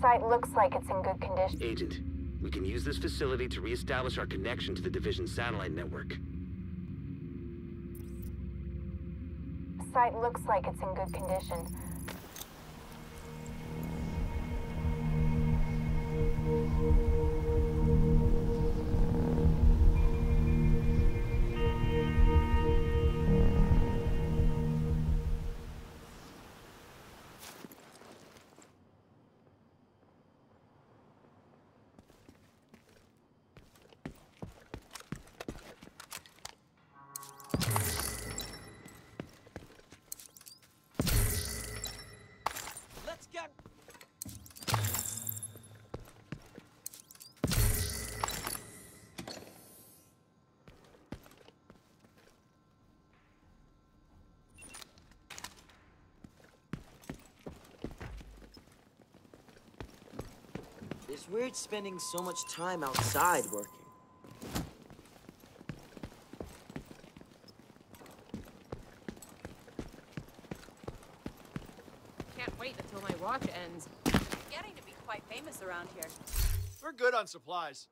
Site looks like it's in good condition. Agent, we can use this facility to reestablish our connection to the Division satellite network. Site looks like it's in good condition. Let's It's weird spending so much time outside working. Can't wait until my watch ends. Getting to be quite famous around here. We're good on supplies.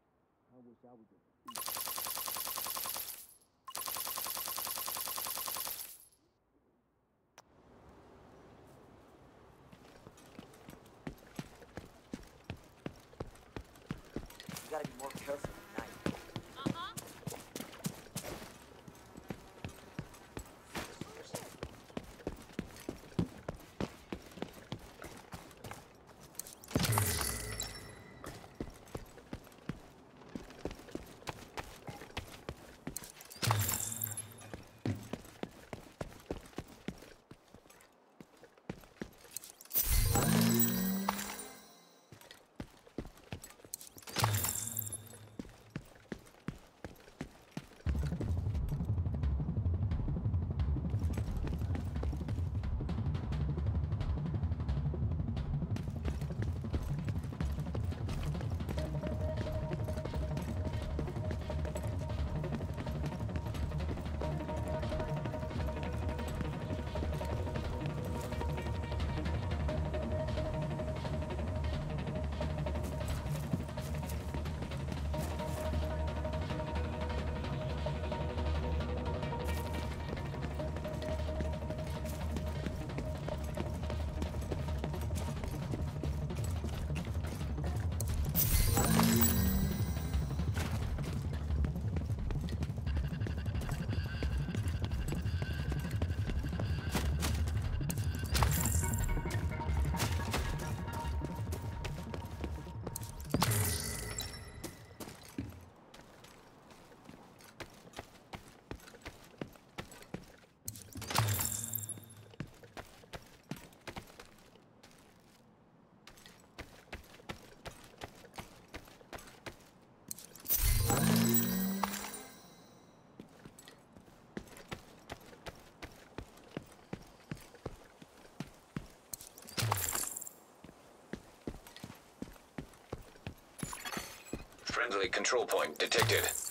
Gotta be more careful Friendly control point detected.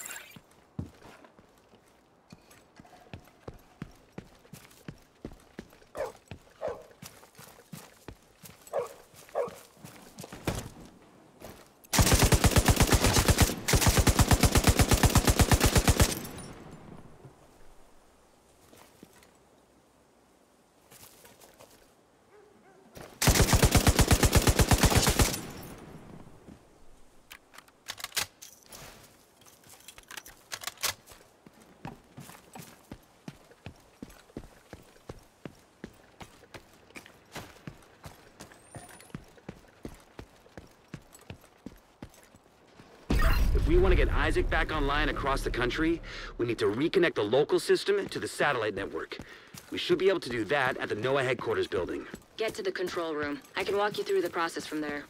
To get ISAC back online across the country, we need to reconnect the local system to the satellite network. We should be able to do that at the NOAA headquarters building. Get to the control room. I can walk you through the process from there.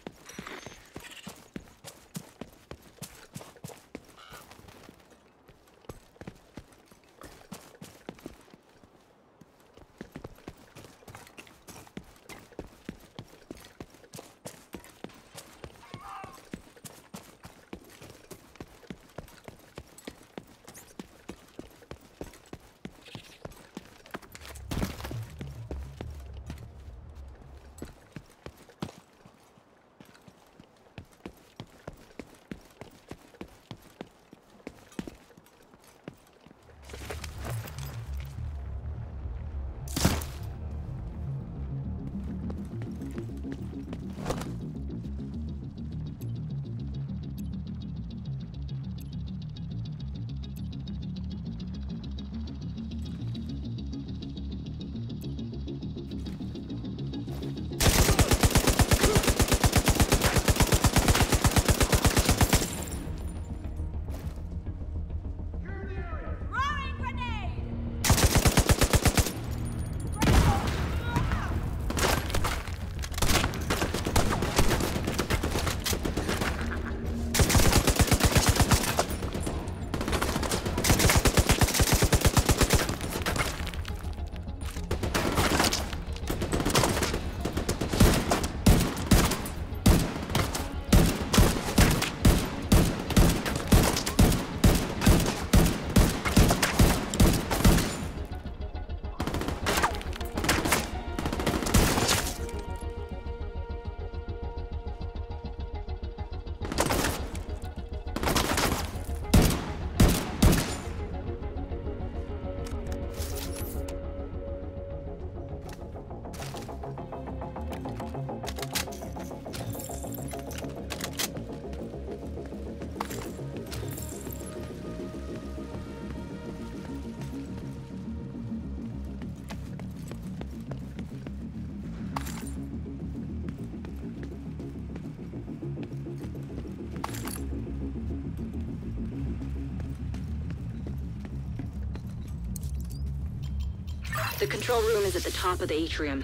The control room is at the top of the atrium.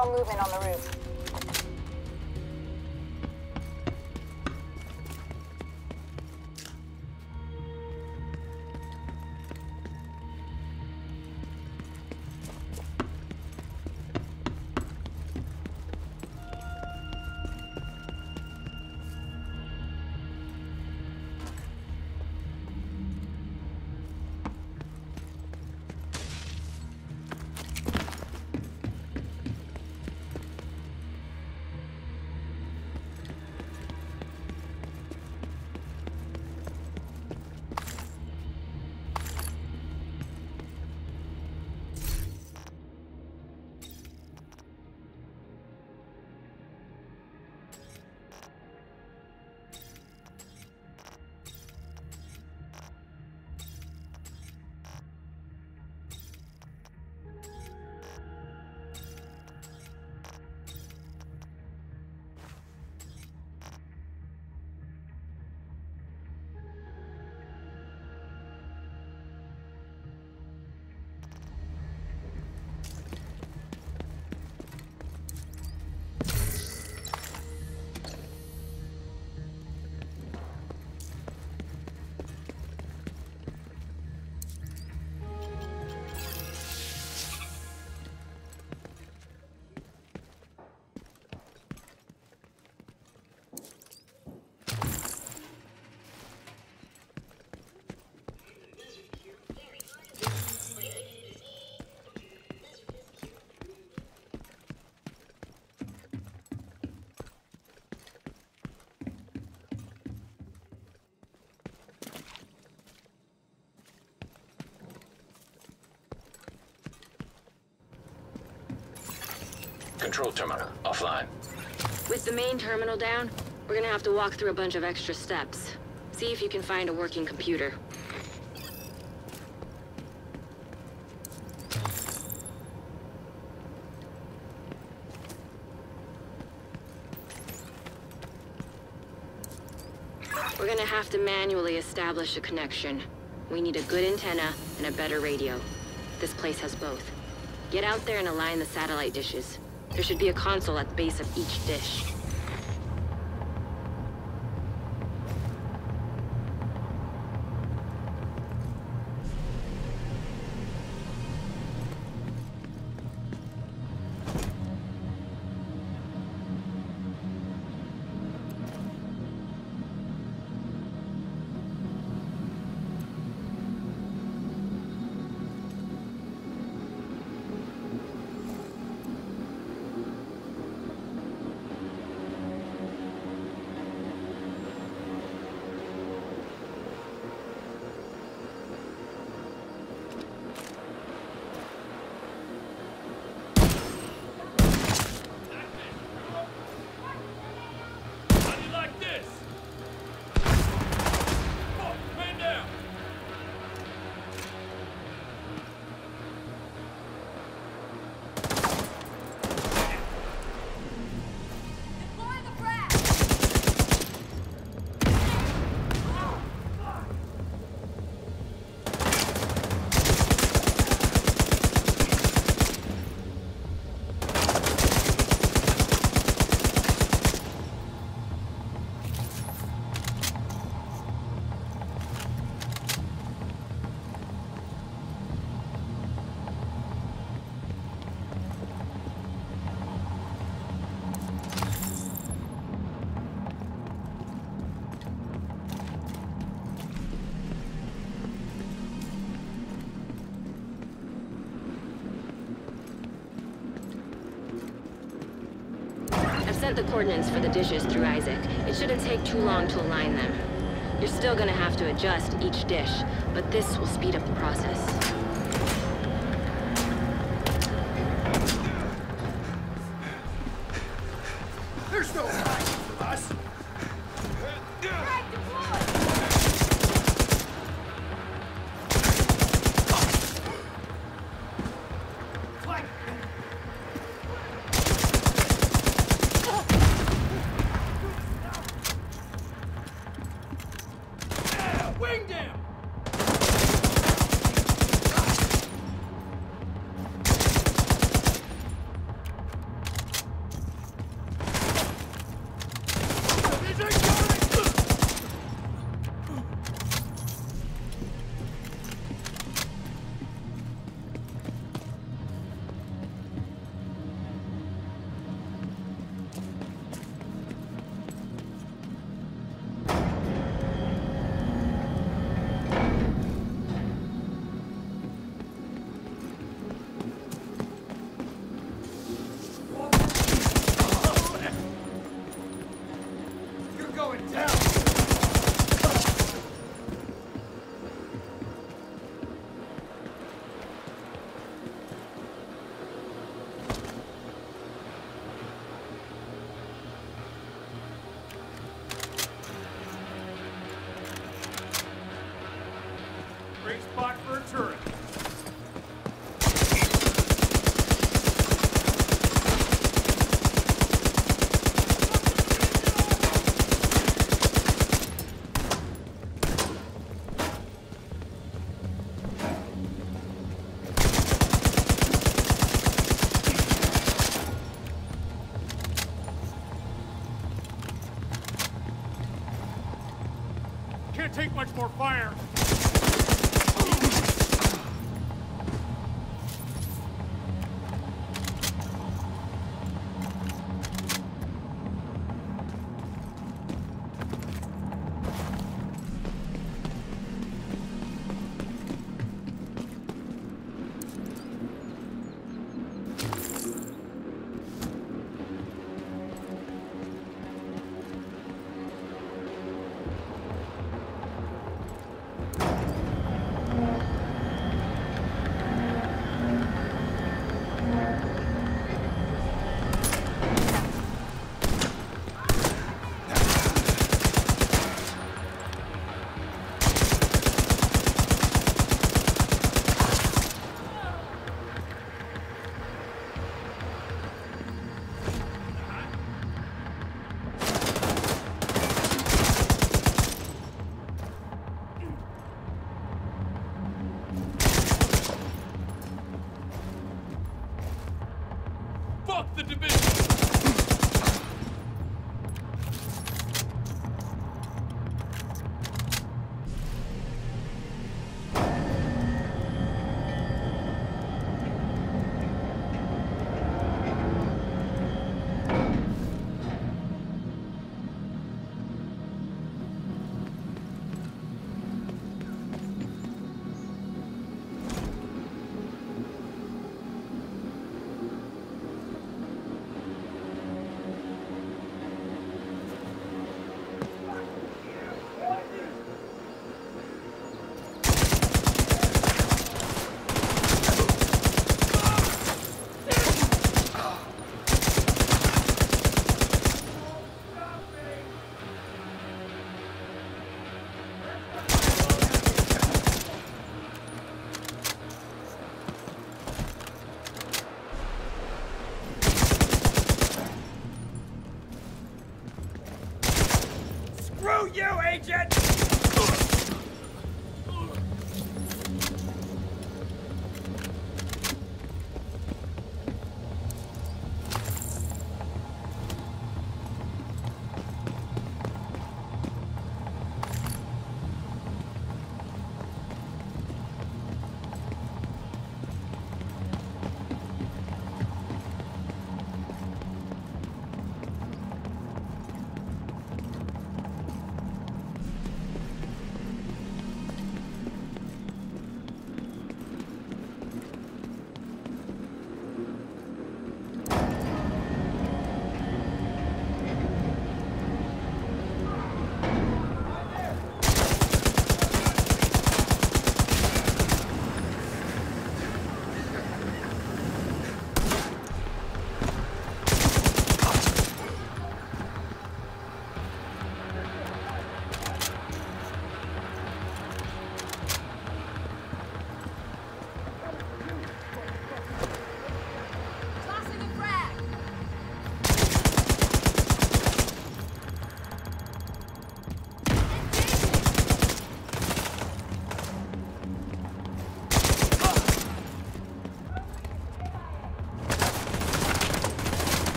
Hostile movement on control terminal offline. With the main terminal down, we're gonna have to walk through a bunch of extra steps. See if you can find a working computer. We're gonna have to manually establish a connection. We need a good antenna and a better radio. This place has both. Get out there and align the satellite dishes. There should be a console at the base of each dish. Sent the coordinates for the dishes through ISAC. It shouldn't take too long to align them. You're still gonna have to adjust each dish, but this will speed up the process.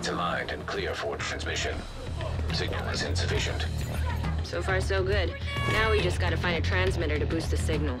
Satellites aligned and clear for transmission. Signal is insufficient. So far, so good. Now we just gotta find a transmitter to boost the signal.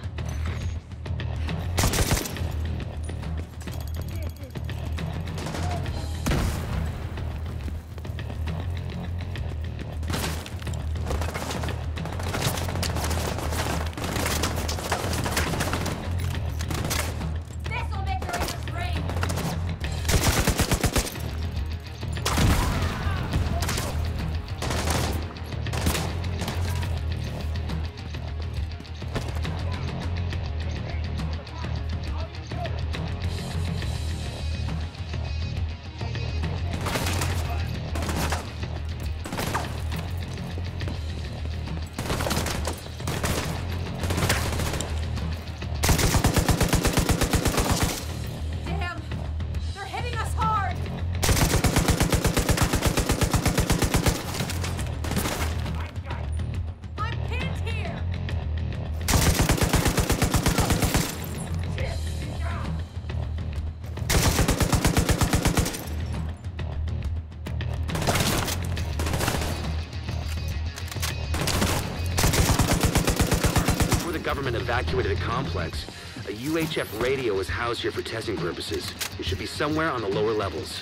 Government evacuated the complex, a UHF radio was housed here for testing purposes. It should be somewhere on the lower levels.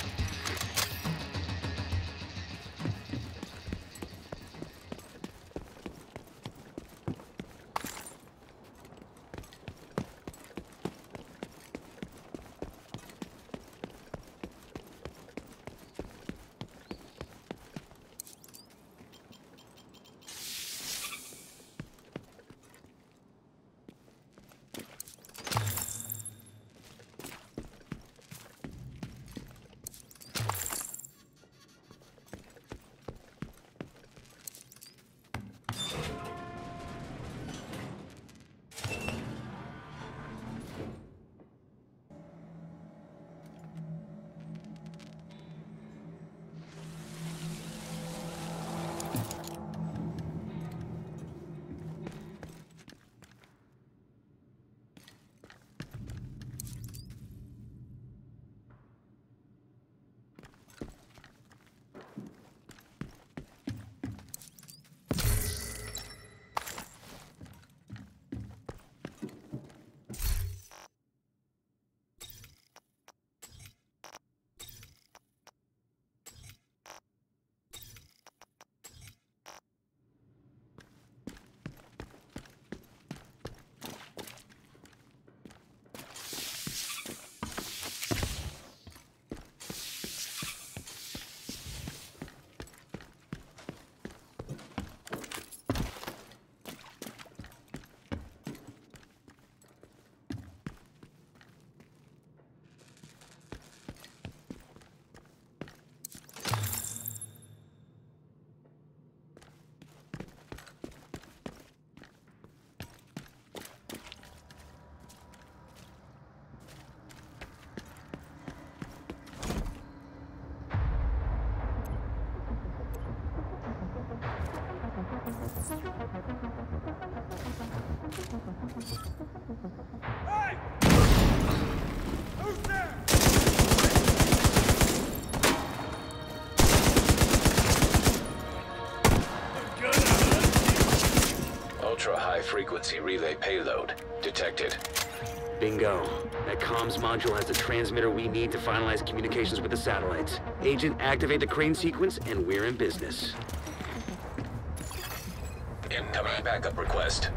frequency relay payload detected. Bingo. That comms module has the transmitter we need to finalize communications with the satellites. Agent, activate the crane sequence, and we're in business. Incoming backup request.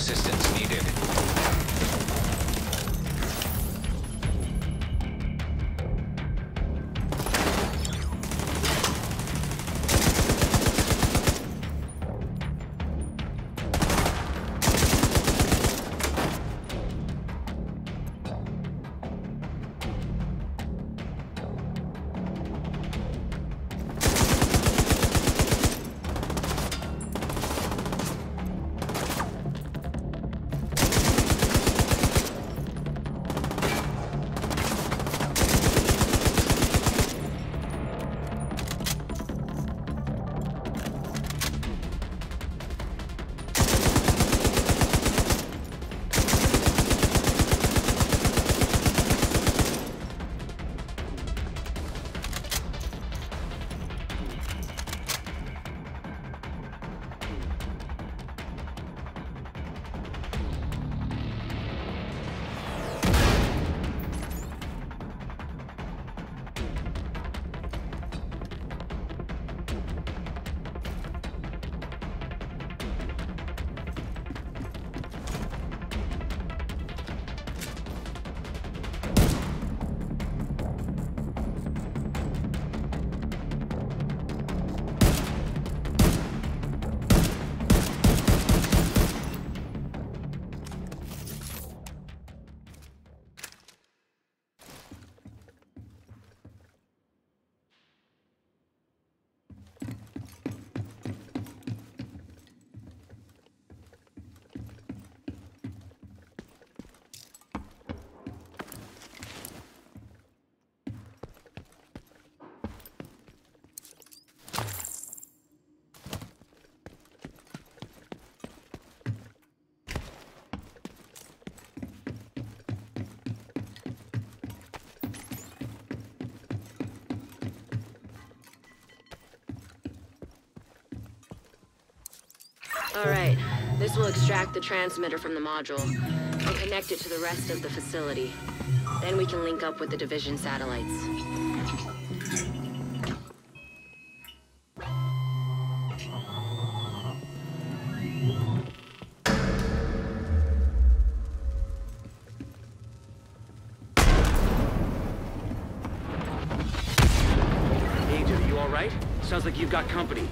assistance. Alright, this will extract the transmitter from the module and connect it to the rest of the facility. Then we can link up with the Division satellites. Agent, you alright? Sounds like you've got company.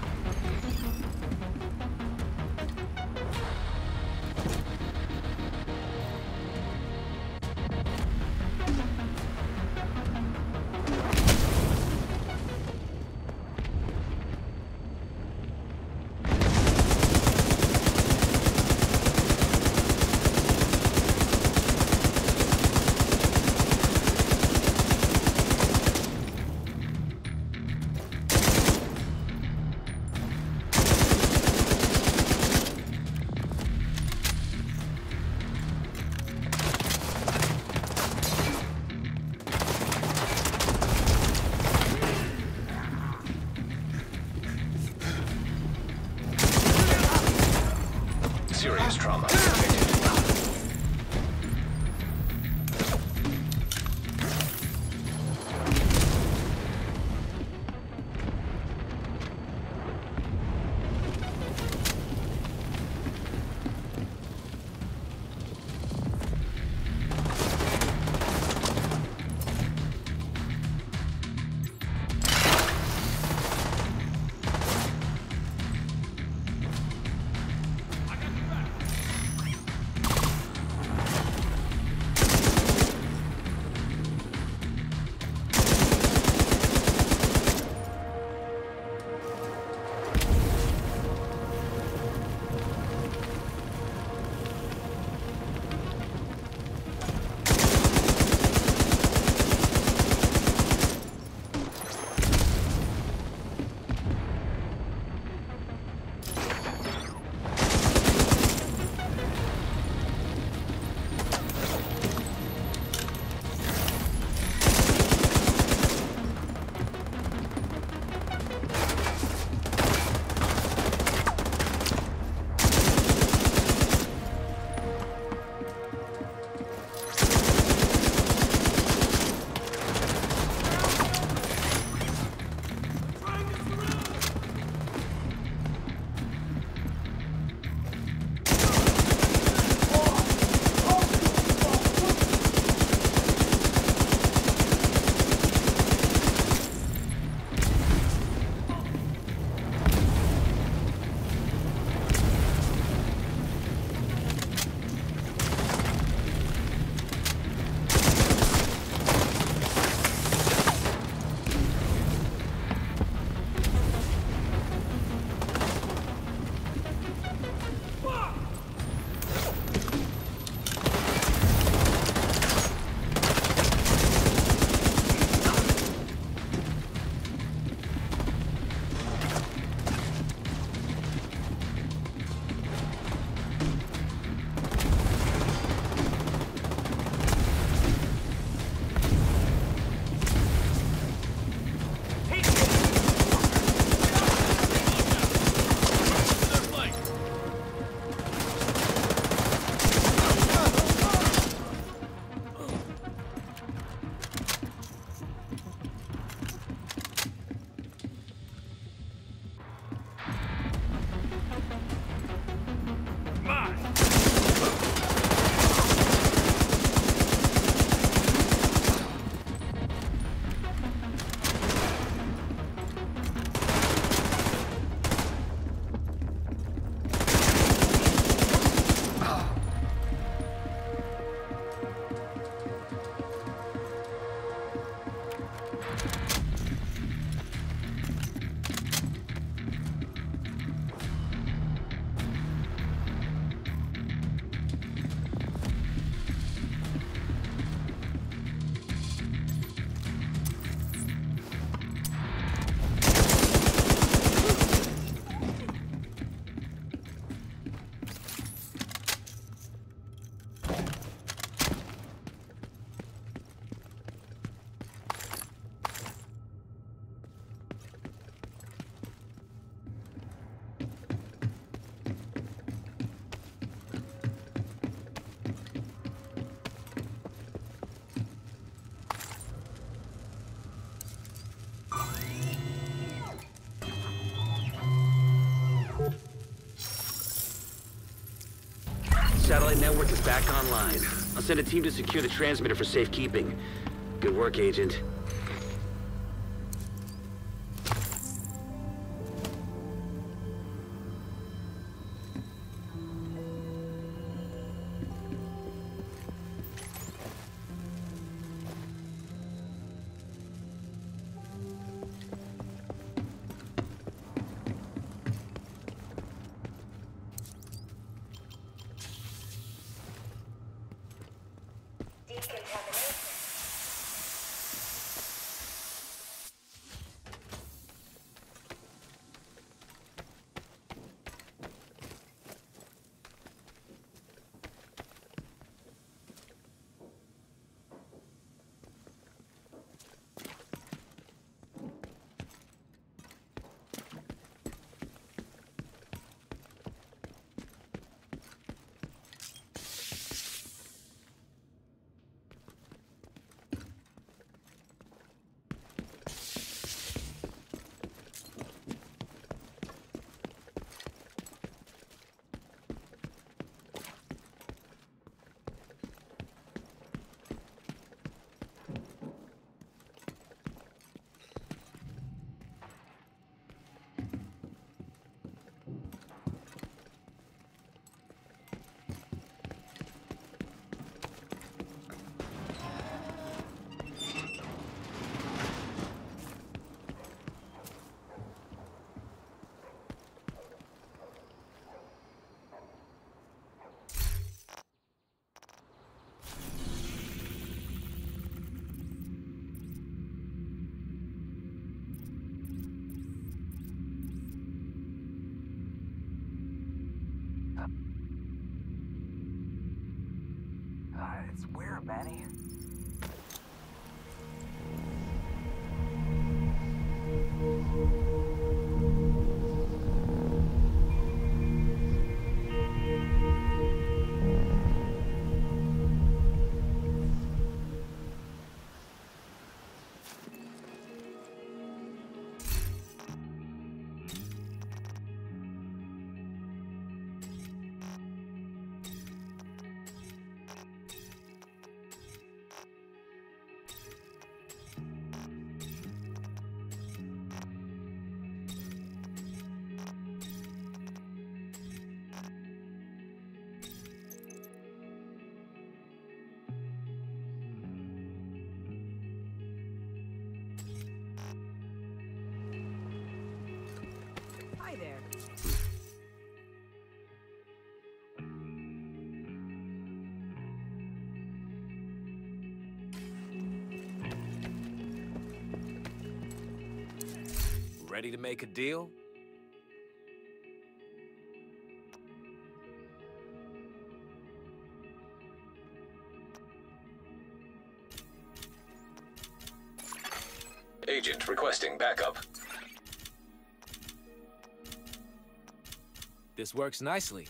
Network is back online. I'll send a team to secure the transmitter for safekeeping. Good work, Agent. Uh, it's where, Manny? Ready to make a deal? Agent requesting backup. This works nicely.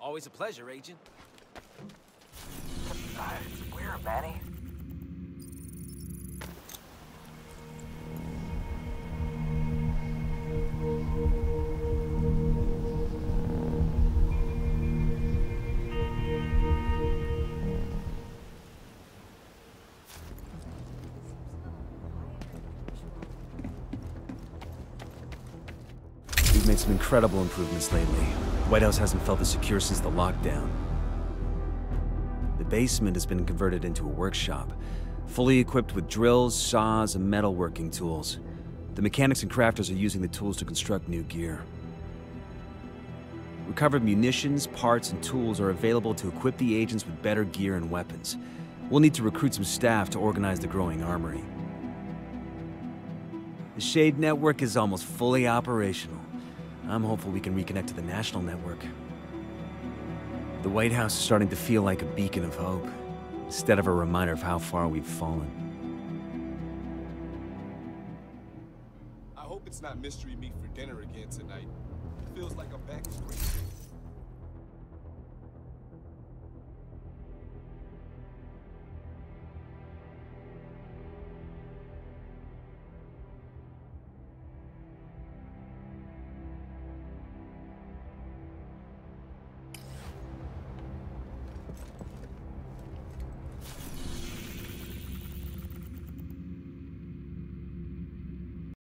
Always a pleasure, Agent. it's where, Manny? Made some incredible improvements lately. White House hasn't felt as secure since the lockdown. The basement has been converted into a workshop, fully equipped with drills, saws, and metalworking tools. The mechanics and crafters are using the tools to construct new gear. Recovered munitions, parts, and tools are available to equip the agents with better gear and weapons. We'll need to recruit some staff to organize the growing armory. The Shade network is almost fully operational. I'm hopeful we can reconnect to the national network. The White House is starting to feel like a beacon of hope, instead of a reminder of how far we've fallen. I hope it's not mystery meat for dinner again tonight. It feels like I'm back in